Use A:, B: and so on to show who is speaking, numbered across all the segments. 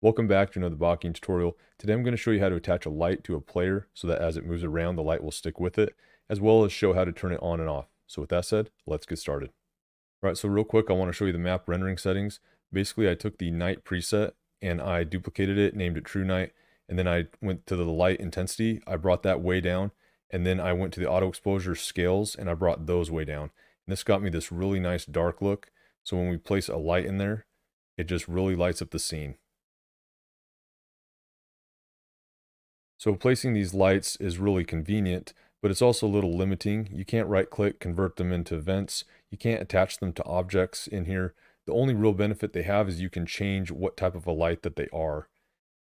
A: Welcome back to another Bakin tutorial. Today I'm going to show you how to attach a light to a player so that as it moves around the light will stick with it, as well as show how to turn it on and off. So with that said, let's get started. All right, so real quick I want to show you the map rendering settings. Basically I took the night preset and I duplicated it, named it true night, and then I went to the light intensity, I brought that way down, and then I went to the auto exposure scales and I brought those way down. And this got me this really nice dark look. So when we place a light in there, it just really lights up the scene. So placing these lights is really convenient, but it's also a little limiting. You can't right click, convert them into events. You can't attach them to objects in here. The only real benefit they have is you can change what type of a light that they are.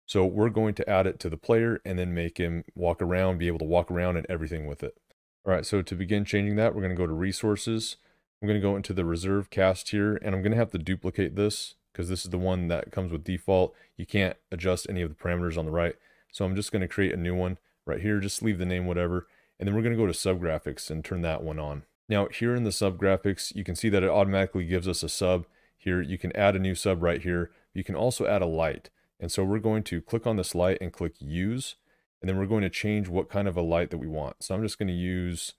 A: So we're going to add it to the player and then make him walk around, be able to walk around and everything with it. All right, so to begin changing that, we're going to go to resources. I'm going to go into the reserve cast here and I'm going to have to duplicate this because this is the one that comes with default. You can't adjust any of the parameters on the right. So I'm just going to create a new one right here. Just leave the name, whatever. And then we're going to go to subgraphics and turn that one on. Now here in the subgraphics, you can see that it automatically gives us a sub here. You can add a new sub right here. You can also add a light. And so we're going to click on this light and click use. And then we're going to change what kind of a light that we want. So I'm just going to use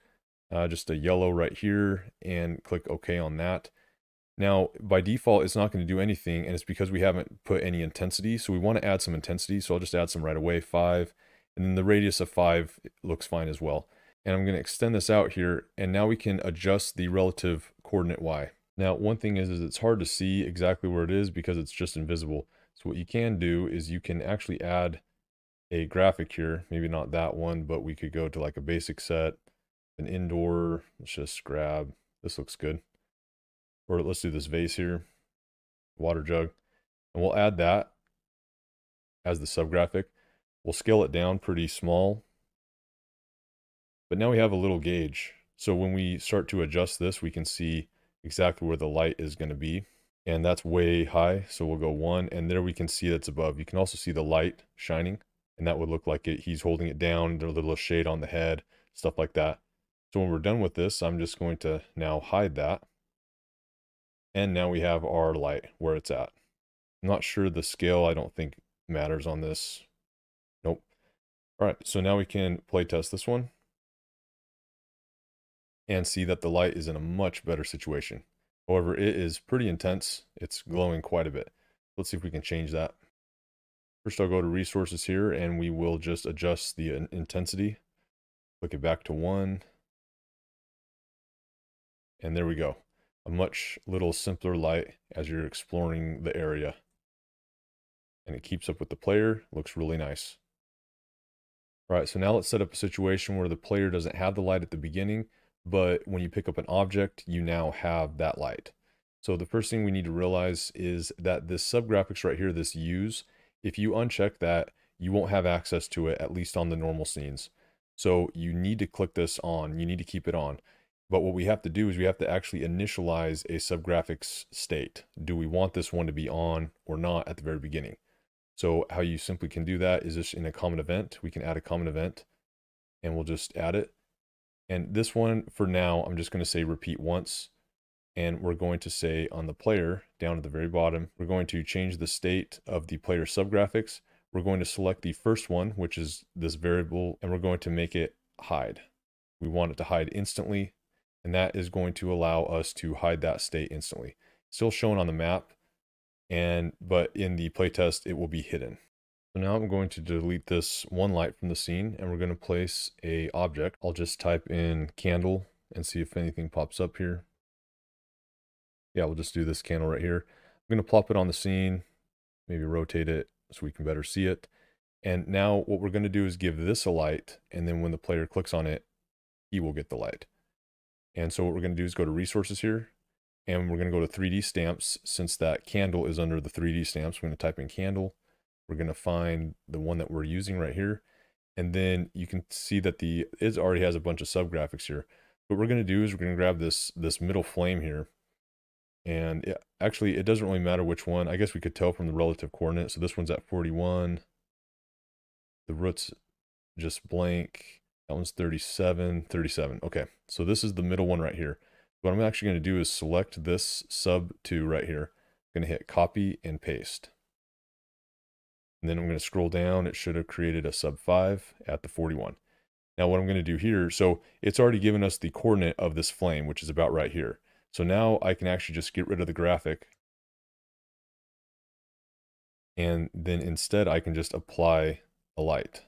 A: uh, just a yellow right here and click OK on that. Now, by default, it's not going to do anything, and it's because we haven't put any intensity. So we want to add some intensity. So I'll just add some right away, 5. And then the radius of 5 looks fine as well. And I'm going to extend this out here, and now we can adjust the relative coordinate y. Now, one thing is, is it's hard to see exactly where it is because it's just invisible. So what you can do is you can actually add a graphic here. Maybe not that one, but we could go to like a basic set, an indoor. Let's just grab, this looks good or let's do this vase here, water jug, and we'll add that as the subgraphic. We'll scale it down pretty small, but now we have a little gauge. So when we start to adjust this, we can see exactly where the light is going to be. And that's way high. So we'll go one and there we can see that's above. You can also see the light shining and that would look like it. He's holding it down. There's a little shade on the head, stuff like that. So when we're done with this, I'm just going to now hide that. And now we have our light where it's at. I'm not sure the scale, I don't think matters on this. Nope. All right, so now we can play test this one and see that the light is in a much better situation. However, it is pretty intense. It's glowing quite a bit. Let's see if we can change that. First, I'll go to resources here and we will just adjust the intensity. Click it back to one. And there we go a much little simpler light as you're exploring the area. And it keeps up with the player, looks really nice. All right, so now let's set up a situation where the player doesn't have the light at the beginning, but when you pick up an object, you now have that light. So the first thing we need to realize is that this subgraphics right here, this use, if you uncheck that, you won't have access to it, at least on the normal scenes. So you need to click this on, you need to keep it on. But what we have to do is we have to actually initialize a subgraphics state. Do we want this one to be on or not at the very beginning? So how you simply can do that is just in a common event. We can add a common event and we'll just add it. And this one for now, I'm just going to say repeat once. And we're going to say on the player down at the very bottom, we're going to change the state of the player subgraphics. We're going to select the first one, which is this variable, and we're going to make it hide. We want it to hide instantly and that is going to allow us to hide that state instantly. Still shown on the map, and but in the playtest it will be hidden. So now I'm going to delete this one light from the scene and we're going to place a object. I'll just type in candle and see if anything pops up here. Yeah, we'll just do this candle right here. I'm going to plop it on the scene, maybe rotate it so we can better see it. And now what we're going to do is give this a light, and then when the player clicks on it, he will get the light. And so what we're going to do is go to resources here and we're going to go to 3D stamps. Since that candle is under the 3D stamps, we're going to type in candle. We're going to find the one that we're using right here. And then you can see that the it already has a bunch of sub graphics here. What we're going to do is we're going to grab this this middle flame here. And it, actually, it doesn't really matter which one. I guess we could tell from the relative coordinate. So this one's at 41. The root's just blank. That one's 37, 37. Okay, so this is the middle one right here. What I'm actually going to do is select this sub 2 right here. I'm going to hit copy and paste. And then I'm going to scroll down. It should have created a sub 5 at the 41. Now what I'm going to do here, so it's already given us the coordinate of this flame, which is about right here. So now I can actually just get rid of the graphic. And then instead I can just apply a light.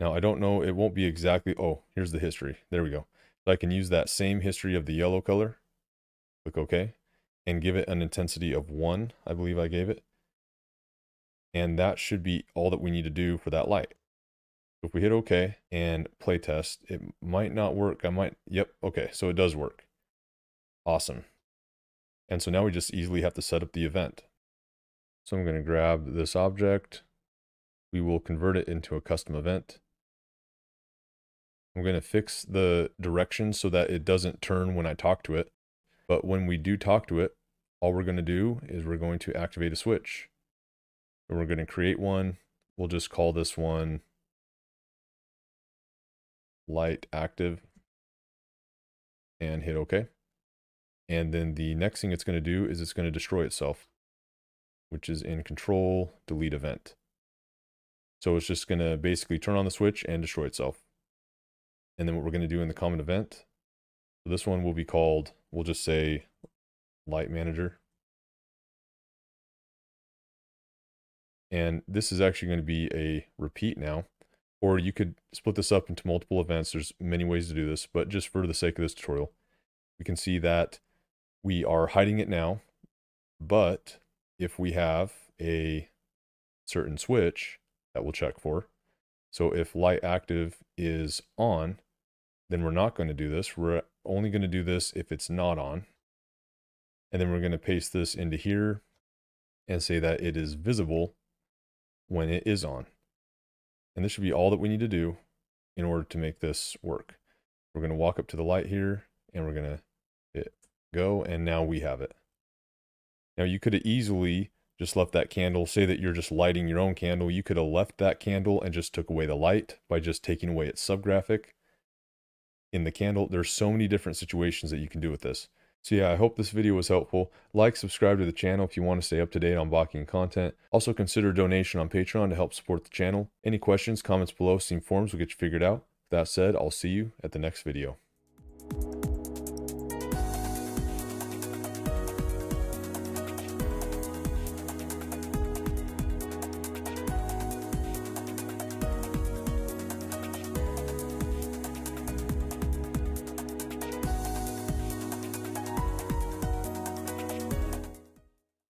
A: Now I don't know, it won't be exactly, oh, here's the history. There we go. So I can use that same history of the yellow color. Click OK. And give it an intensity of 1, I believe I gave it. And that should be all that we need to do for that light. If we hit OK and play test, it might not work. I might, yep, okay, so it does work. Awesome. And so now we just easily have to set up the event. So I'm going to grab this object. We will convert it into a custom event. I'm going to fix the direction so that it doesn't turn when I talk to it. But when we do talk to it, all we're going to do is we're going to activate a switch. And we're going to create one. We'll just call this one light active and hit OK. And then the next thing it's going to do is it's going to destroy itself, which is in control delete event. So it's just going to basically turn on the switch and destroy itself. And then what we're going to do in the common event, so this one will be called, we'll just say light manager. And this is actually going to be a repeat now, or you could split this up into multiple events. There's many ways to do this, but just for the sake of this tutorial, we can see that we are hiding it now, but if we have a certain switch that we'll check for, so if light active is on, then we're not going to do this. We're only going to do this if it's not on. And then we're going to paste this into here and say that it is visible when it is on. And this should be all that we need to do in order to make this work. We're going to walk up to the light here and we're going to hit go and now we have it. Now you could have easily just left that candle, say that you're just lighting your own candle. You could have left that candle and just took away the light by just taking away its subgraphic in the candle. There's so many different situations that you can do with this. So yeah, I hope this video was helpful. Like, subscribe to the channel if you want to stay up to date on Bakin content. Also consider donation on Patreon to help support the channel. Any questions, comments below, Steam forums will get you figured out. That said, I'll see you at the next video.